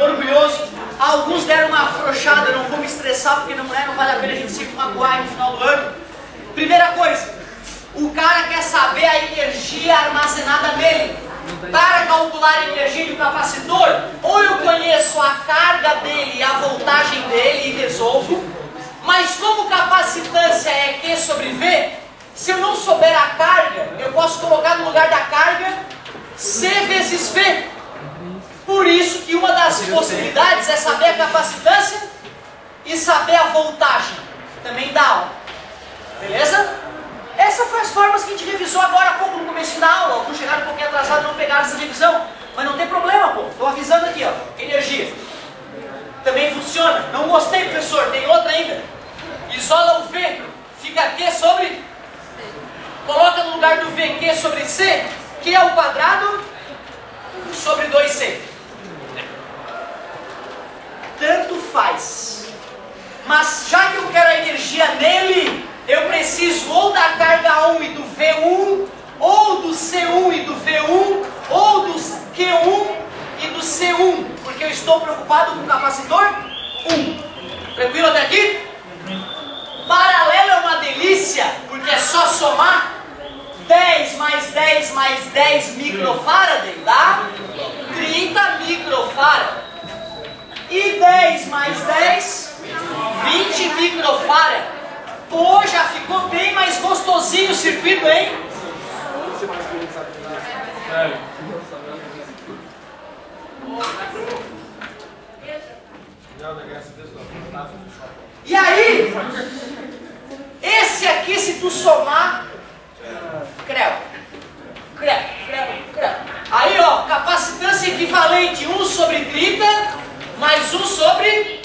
orgulhoso. Alguns deram uma afrouxada, não vou me estressar porque não, é, não vale a pena a gente se magoar no final do ano. Primeira coisa, o cara quer saber a energia armazenada nele. Para calcular a energia um capacitor, ou eu conheço a carga dele e a voltagem dele e resolvo, mas como capacitância é Q sobre V, se eu não souber a carga, eu posso colocar no lugar da carga C vezes V. Por isso que uma das possibilidades é saber a capacitância e saber a voltagem. Também dá aula. Beleza? Essas foram as formas que a gente revisou agora há pouco no começo da aula. Alguns chegaram um pouquinho atrasados e não pegaram essa revisão. Mas não tem problema, pô. Estou avisando aqui, ó. Energia. Também funciona. Não gostei, professor. Tem outra ainda. Isola o V. Fica Q sobre... Coloca no lugar do V Q sobre C. Q ao quadrado sobre 2C. Tanto faz. Mas já que eu quero a energia nele, eu preciso ou da carga 1 e do V1, ou do C1 e do V1, ou do Q1 e do C1, porque eu estou preocupado com o capacitor 1. Tranquilo mais 10 microfarad dá tá? 30 microfarad. E 10 mais 10, 20 microfarad. Pô, já ficou bem mais gostosinho o circuito, hein? E aí, esse aqui, se tu somar 1 sobre...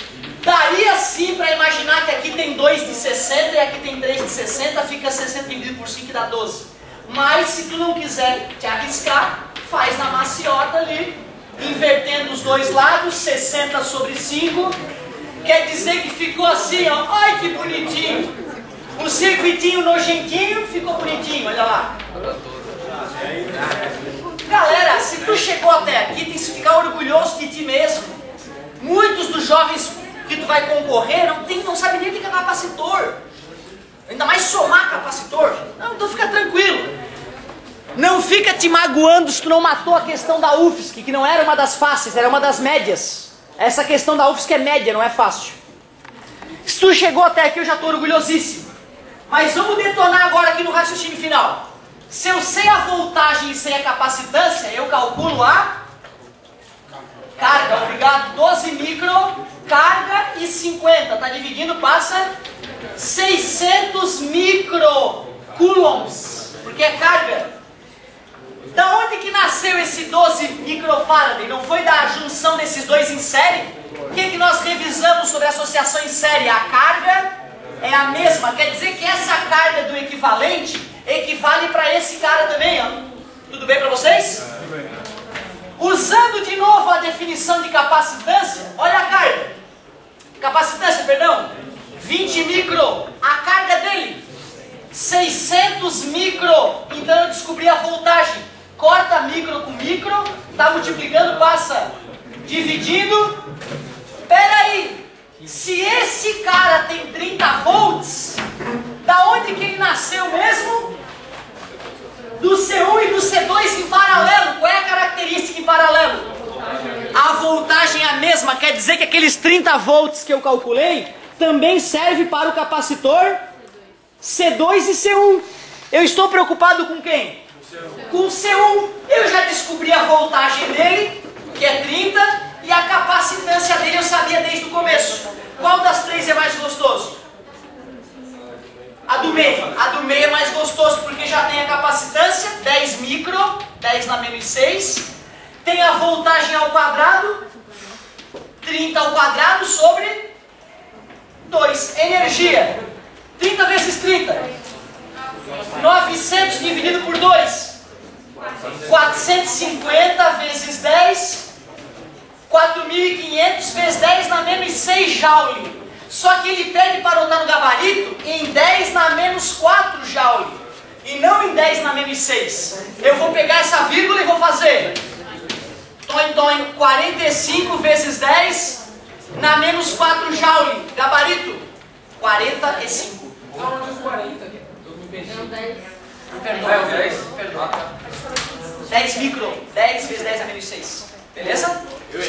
Daria sim para imaginar que aqui tem 2 de 60 e aqui tem 3 de 60, fica 60 dividido por 5 dá 12. Mas se tu não quiser te arriscar, faz na maciota ali, invertendo os dois lados, 60 sobre 5. Quer dizer que ficou assim, ó. Ai que bonitinho. Um circuitinho nojentinho ficou bonitinho, olha lá. Galera, se tu chegou até aqui, tem que ficar orgulhoso de ti mesmo. Muitos dos jovens que tu vai concorrer não, tem, não sabe nem o que é capacitor. Ainda mais somar capacitor. Não, então fica tranquilo. Não fica te magoando se tu não matou a questão da UFSC, que não era uma das fáceis, era uma das médias. Essa questão da UFSC é média, não é fácil. Se tu chegou até aqui, eu já estou orgulhosíssimo. Mas vamos detonar agora aqui no raciocínio final. Se eu sei a voltagem e sei a capacitância, eu calculo a carga. Obrigado. 12 micro, carga e 50. Está dividindo, passa 600 micro coulombs. Porque é carga. Da onde que nasceu esse 12 microfarad? Não foi da junção desses dois em série? O que, que nós revisamos sobre associação em série? A carga é a mesma. Quer dizer que essa carga do equivalente equivale para esse cara também. Ó. Tudo bem para vocês? Usando de novo a definição de capacitância, olha a carga. Capacitância, perdão. 20 micro. A carga dele. 600 micro. Então eu descobri a voltagem. Corta micro com micro. Está multiplicando, passa dividindo. Pera aí. Se esse cara tem 30 volts, da onde que ele nasceu mesmo? Do C1 e do C2 em paralelo. Qual é a característica em paralelo? Voltagem é a mesma, quer dizer que aqueles 30 volts que eu calculei também serve para o capacitor C2 e C1. Eu estou preocupado com quem? Com o C1. Eu já descobri a voltagem dele, que é 30, e a capacitância dele eu sabia desde o começo. Qual das três é mais gostoso? A do meio. A do meio é mais gostoso porque já tem a capacitância, 10 micro, 10 na menos 6. Tem a voltagem ao quadrado, 30 ao quadrado sobre 2. Energia, 30 vezes 30. 900 dividido por 2. 450 vezes 10. 4.500 vezes 10 na menos 6 joule. Só que ele pede para rodar no gabarito em 10 na menos 4 joule. E não em 10 na menos 6. Eu vou pegar essa vírgula e vou fazer Tonho, tonho, 45 vezes 10 na menos 4 joule. Gabarito, 45. Aonde os 40? Eu me perdi. Perdão, É, o 10? perdão. 10 micro, 10 vezes 10 a menos 6. Beleza? Certo? Eu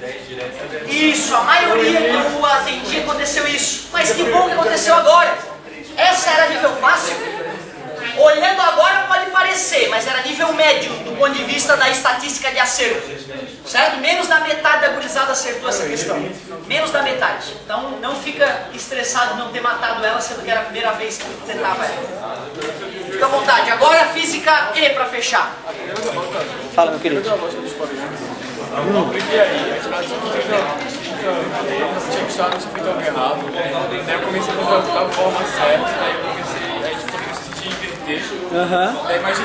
10 direto. Isso, a maioria que eu atendi aconteceu isso. Mas que bom que aconteceu agora. Essa era nível fácil. Olhando agora pode parecer, mas era nível médio do ponto de vista da estatística de acerto. Certo? Menos da metade da gurizada acertou essa questão. Menos da metade. Então não fica estressado de não ter matado ela, sendo que era a primeira vez que tentava ela. Fica à vontade. Agora a física E para fechar. Fala, meu querido. Não aprendi aí, a atividade tinha que estar no feito algo errado. Daí eu comecei a fazer da forma certa, daí eu comecei, aí tipo, eu decidi inverter. Aham. Daí mais